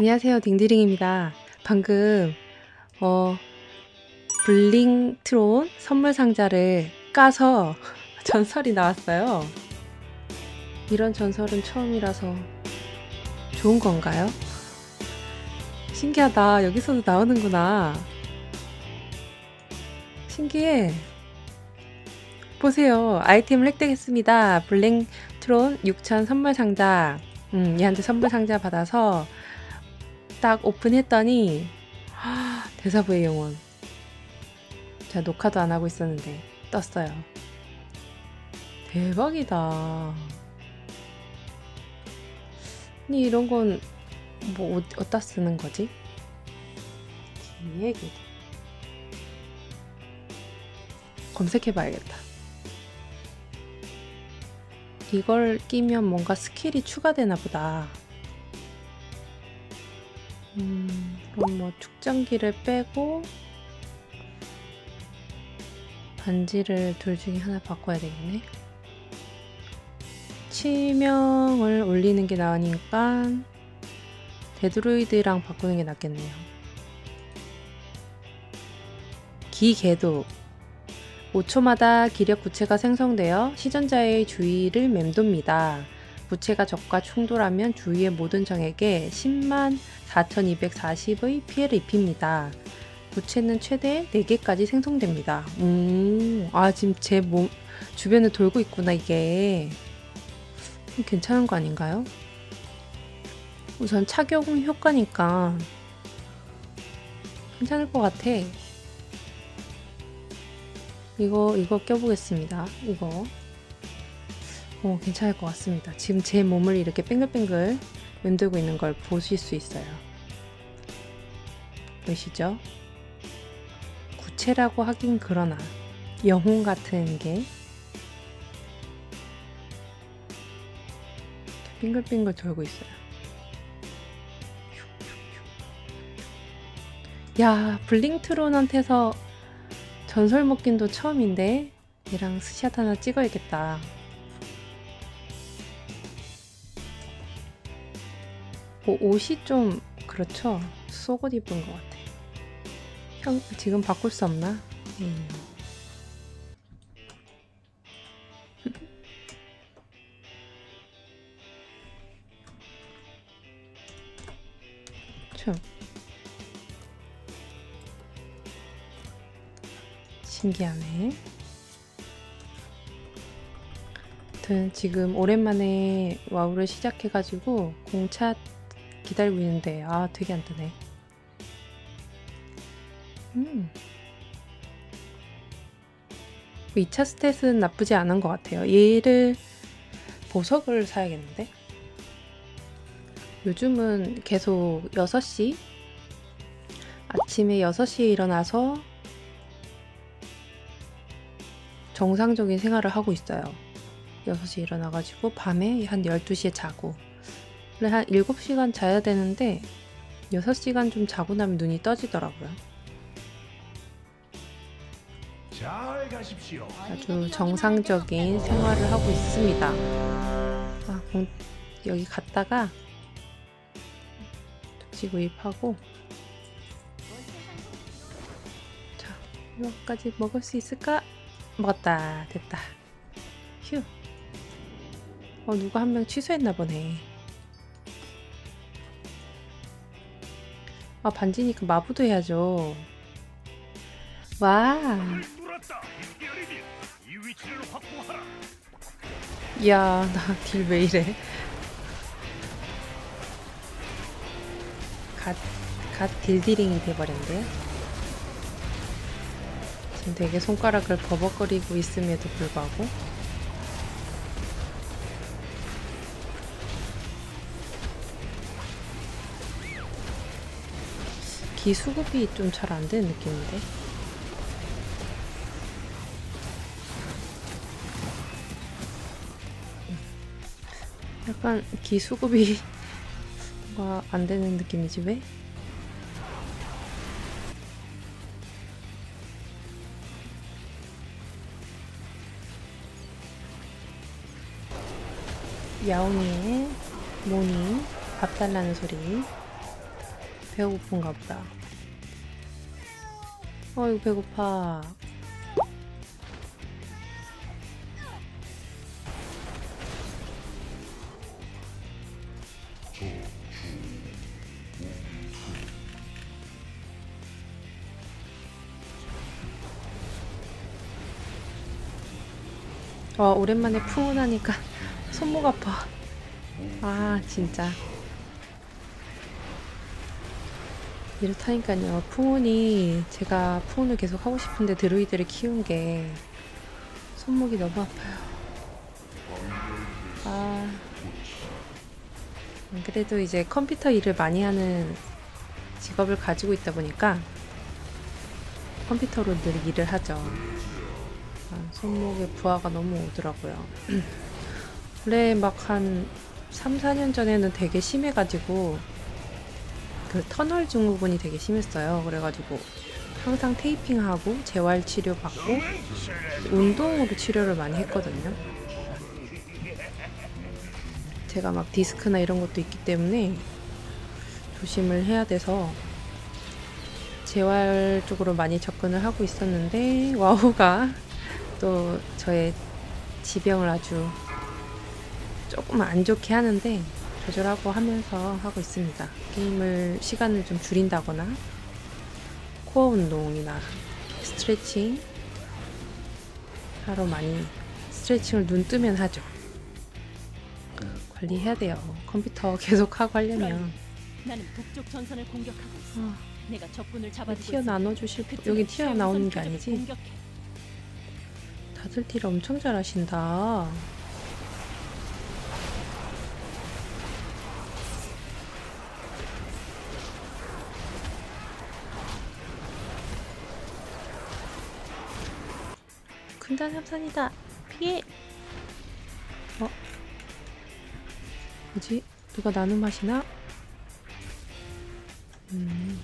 안녕하세요. 딩디링입니다. 방금 어 블링트론 선물 상자를 까서 전설이 나왔어요. 이런 전설은 처음이라서 좋은 건가요? 신기하다. 여기서도 나오는구나. 신기해. 보세요. 아이템을 획득했습니다. 블링트론 6000 선물 상자. 음, 얘한테 선물 상자 받아서 딱 오픈했더니 하, 대사부의 영혼. 제가 녹화도 안 하고 있었는데 떴어요. 대박이다. 아니 이런 건 뭐 어디다 쓰는 거지? 기획이 검색해봐야겠다. 이걸 끼면 뭔가 스킬이 추가되나 보다. 음, 그럼 뭐 축전기를 빼고 반지를 둘 중에 하나 바꿔야 되겠네. 치명을 올리는 게 나으니까 데드로이드랑 바꾸는 게 낫겠네요. 기궤도 5초마다 기력 구체가 생성되어 시전자의 주위를 맴돕니다. 부채가 적과 충돌하면 주위의 모든 정에게 10만 4240의 피해를 입힙니다. 부채는 최대 4개까지 생성됩니다. 음, 아, 지금 제 몸, 주변에 돌고 있구나, 이게. 괜찮은 거 아닌가요? 우선 착용 효과니까 괜찮을 것 같아. 이거, 이거 껴보겠습니다. 이거. 어, 괜찮을 것 같습니다. 지금 제 몸을 이렇게 뱅글뱅글 맴돌고 있는 걸 보실 수 있어요. 보시죠? 구체라고 하긴 그러나 영혼 같은 게 빙글빙글 돌고 있어요. 야, 블링트론한테서 전설 먹긴도 처음인데 얘랑 스샷 하나 찍어야겠다. 뭐 옷이 좀 그렇죠. 속옷 입은 것 같아. 형 지금 바꿀 수 없나? 음. 참 신기하네. 아무튼 지금 오랜만에 와우를 시작해가지고 공차 기다리고 있는데 아 되게 안 뜨네. 음. 2차 스탯은 나쁘지 않은 것 같아요. 얘를 보석을 사야겠는데? 요즘은 계속 6시 아침에 6시에 일어나서 정상적인 생활을 하고 있어요. 6시에 일어나가지고 밤에 한 12시에 자고 원래 한 7시간 자야 되는데 6시간 좀 자고 나면 눈이 떠지더라고요. 아주 정상적인 생활을 하고 있습니다. 아, 공- 여기 갔다가 tuk지 구입하고 자, 이거까지 먹을 수 있을까? 먹었다. 됐다. 휴. 어, 누가 한 명 취소했나 보네. 아, 반지니까 마부도 해야죠. 와. 뚫었다. 입결이니 이 위치를 확보하라. 야, 나 딜 왜 이래? 갓, 갓 딩디링이 돼버렸는데요? 지금 되게 손가락을 버벅거리고 있음에도 불구하고 기 수급이 좀 잘 안 되는 느낌인데? 약간 기 수급이 뭔가 안 되는 느낌이지 왜? 야옹이의 모니 밥 달라는 소리 배고픈가 보다. 어이구 배고파. 와 오랜만에 풍운하니까 손목 아파. 아 진짜. 이렇다니까요. 풍운이 제가 풍운을 계속 하고 싶은데 드루이드를 키운 게 손목이 너무 아파요. 아. 그래도 이제 컴퓨터 일을 많이 하는 직업을 가지고 있다 보니까 컴퓨터로 늘 일을 하죠. 아, 손목에 부하가 너무 오더라고요. 원래 막 한 3, 4년 전에는 되게 심해가지고 그 터널 증후군이 되게 심했어요. 그래가지고 항상 테이핑하고 재활 치료 받고 운동으로 치료를 많이 했거든요. 제가 막 디스크나 이런 것도 있기 때문에 조심을 해야 돼서 재활 쪽으로 많이 접근을 하고 있었는데 와우가 또 저의 지병을 아주 조금 안 좋게 하는데 조절하고 하면서 하고 있습니다. 게임을 시간을 좀 줄인다거나 코어 운동이나 스트레칭 하러 많이 스트레칭을 눈 뜨면 하죠. 관리해야 돼요. 컴퓨터 계속 하고 하려면 나는 북쪽 전선을 공격하고 있어. 아, 내가 적군을 잡아두고 티어 있어. 나눠 주실 여기 티어 최우선 나오는 게 아니지? 다들 딜 엄청 잘하신다. 군단 합산이다. 피해. 어? 뭐지? 누가 나눔 하시나? 음.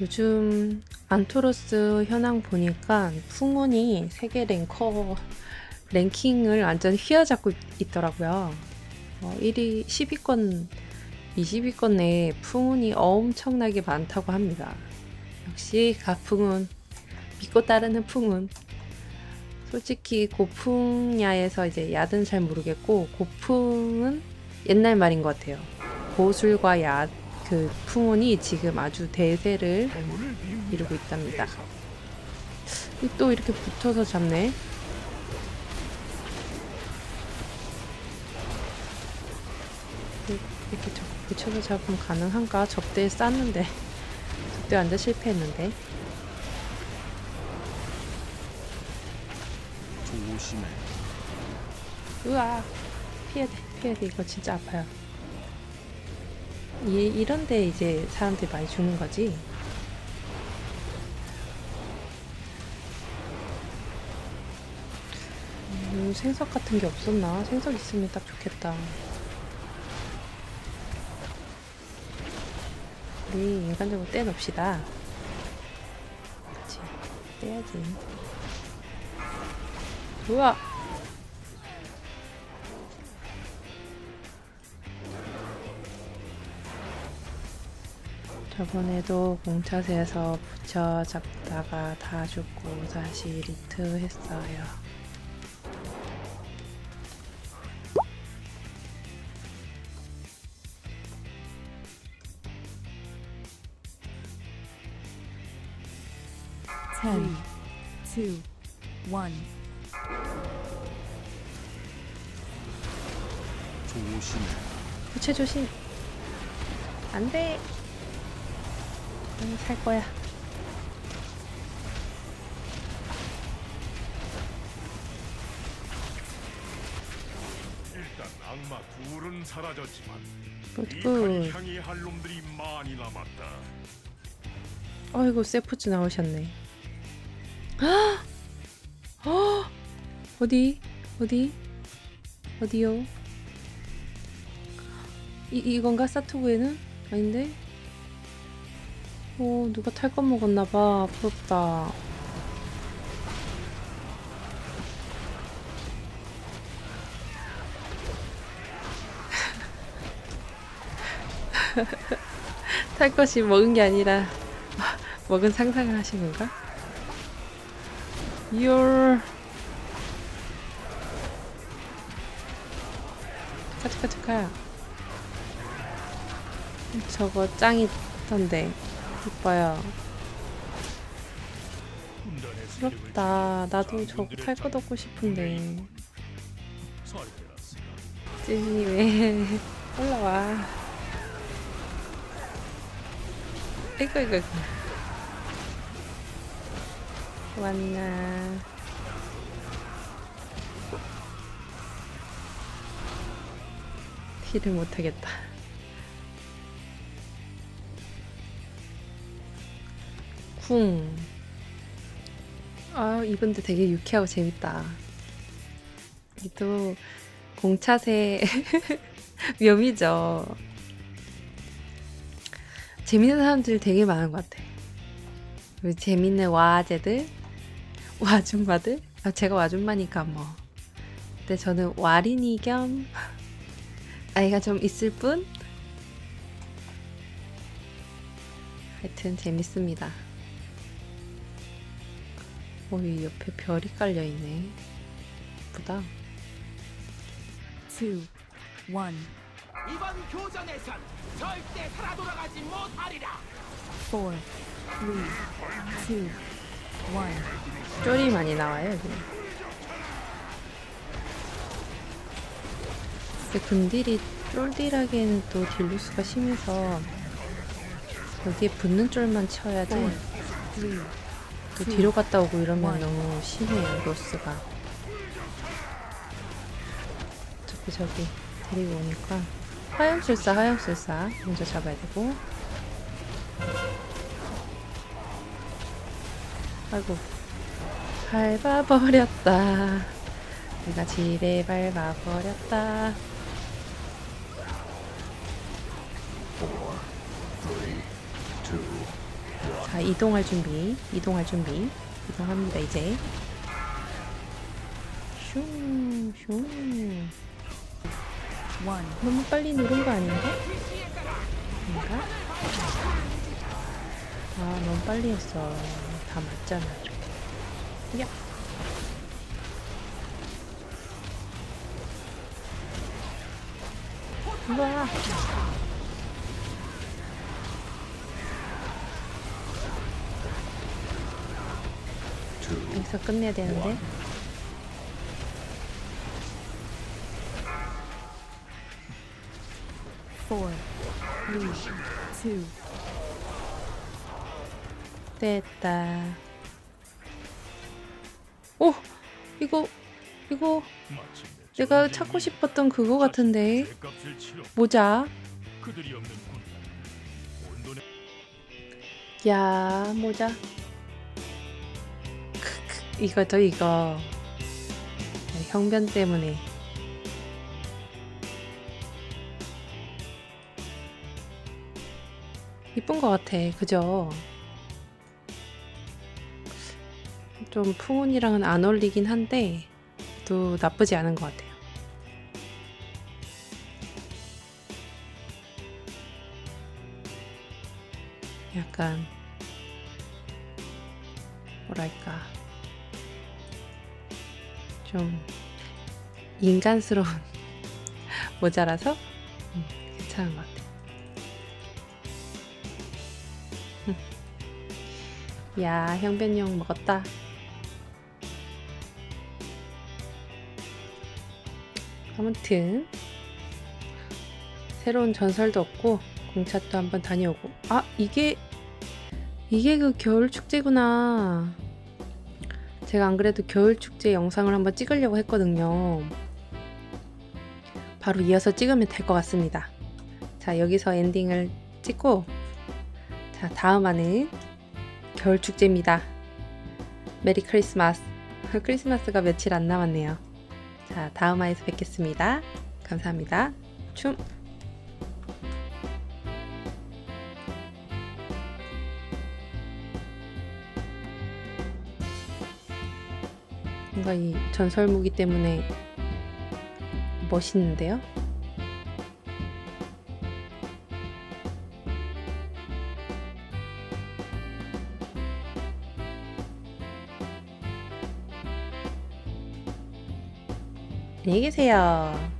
요즘 안토로스 현황 보니까 풍운이 세계 랭커 랭킹을 완전 휘어잡고 있- 있더라고요. 어, 1위 10위권, 20위권 내에 풍운이 엄청나게 많다고 합니다. 역시 가풍운 믿고 따르는 풍운. 솔직히 고풍야에서 이제 야든 잘 모르겠고 고풍은 옛날 말인 것 같아요. 고술과 야, 그 풍운이 지금 아주 대세를. 이루고 있답니다. 또 이렇게 붙어서 잡네. 이렇게 저- 붙여서 잡으면 가능한가? 접대에 쌌는데 접대 완전 실패했는데. 조심해. 으아 피해야 돼 피해야 돼. 이거 진짜 아파요. 이, 이런데 이제 사람들이 많이 죽는 거지? 음, 생석 같은 게 없었나? 생석 있으면 딱 좋겠다 우리 인간적으로 떼놓읍시다. 그치 떼야지. 우와! 저번에도 공찾에서 붙여 잡다가 다 죽고 다시 리트 했어요. Ten, two, one. 조심해. 부채 조심. 안 돼. 음, 살 거야. 일단 악마 둘은 사라졌지만 이 good good. 칼을 향해 할 놈들이 많이 남았다. 어이구 세포츠 나오셨네. 헉! 헉! 어디? 어디? 어디요? 이 이건가 사투구에는 아닌데? 오 누가 탈거 먹었나 봐. 부럽다. 탈 것이 먹은 게 아니라 먹은 상상을 하신 건가? 축하 축하 저거 짱이던데. 이뻐요. 부럽다. 나도 저거 탈것 얻고 싶은데. 찐이 왜 올라와. 이거 이거 이거 왔나 힐을 못하겠다 쿵 아, 이분들 되게 유쾌하고 재밌다. 이도 공차새 묘미죠. 재밌는 사람들 되게 많은 것 같아. 재밌는 와제들, 와줌마들. 아, 제가 와줌마니까 뭐. 근데 저는 와린이 겸 아이가 좀 있을 뿐. 하여튼 재밌습니다. 오, 이 옆에 별이 깔려 있네. 예쁘다. two, one. 이번 교전에선 절대 살아 돌아가지 못하리라. Four, three, two, one. 쫄이 많이 나와요, 여기. 근데 근딜이 쫄딜하기에는 또 딜루스가 심해서 여기에 붙는 쫄만 쳐야지 Four, three, 또 뒤로 갔다 오고 이러면 원. 너무 심해요, 로스가. 어차피 저기 데리고 오니까 화염술사, 화염술사 먼저 잡아야 되고 아이고. 밟아버렸다. 내가 지뢰 밟아버렸다. 자 이동할 준비 이동할 준비. 이동합니다 이제. 슝슝. 너무 빨리 누른 거 아닌가? 아닌가? 아 너무 빨리 했어 다 맞잖아. 야. 우와. 여기서 끝내야 되는데. Four, 됐다. 오 이거 이거 마침내 내가 찾고 싶었던 그거 같은데. 모자. 야 모자. 크크, 이거죠 이거. 형변 때문에. 이쁜 것 같아. 그죠 좀 풍운이랑은 안 어울리긴 한데 또 나쁘지 않은 것 같아요 약간 뭐랄까 좀 인간스러운 모자라서 음, 괜찮은 것 같아. 음. 야 형변용 먹었다. 아무튼 새로운 전설도 없고 공차도 한번 다녀오고 아 이게 이게 그 겨울 축제구나. 제가 안 그래도 겨울 축제 영상을 한번 찍으려고 했거든요. 바로 이어서 찍으면 될 것 같습니다. 자, 여기서 엔딩을 찍고, 자, 다음 화는 겨울 축제입니다. 메리 크리스마스. 크리스마스가 며칠 안 남았네요. 자, 다음 화에서 뵙겠습니다. 감사합니다. 춤! 이 전설 무기 때문에 멋있는데요? 안녕히 계세요.